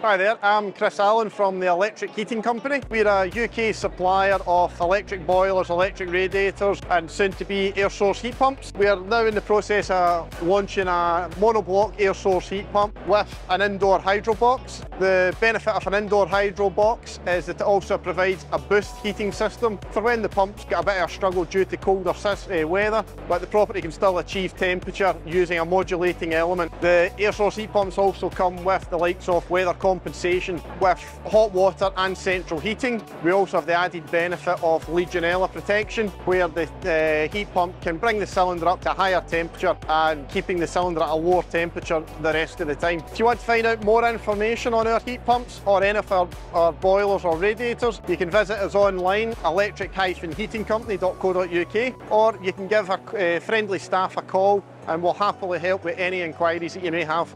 Hi there, I'm Chris Allen from the Electric Heating Company. We're a UK supplier of electric boilers, electric radiators and soon to be air source heat pumps. We are now in the process of launching a monoblock air source heat pump with an indoor hydro box. The benefit of an indoor hydro box is that it also provides a boost heating system for when the pumps get a bit of a struggle due to colder uh, weather, but the property can still achieve temperature using a modulating element. The air source heat pumps also come with the likes of weather compensation with hot water and central heating. We also have the added benefit of Legionella protection where the uh, heat pump can bring the cylinder up to a higher temperature and keeping the cylinder at a lower temperature the rest of the time. If you want to find out more information on our heat pumps or any of our, our boilers or radiators, you can visit us online electric-heatingcompany.co.uk or you can give our uh, friendly staff a call and we'll happily help with any inquiries that you may have.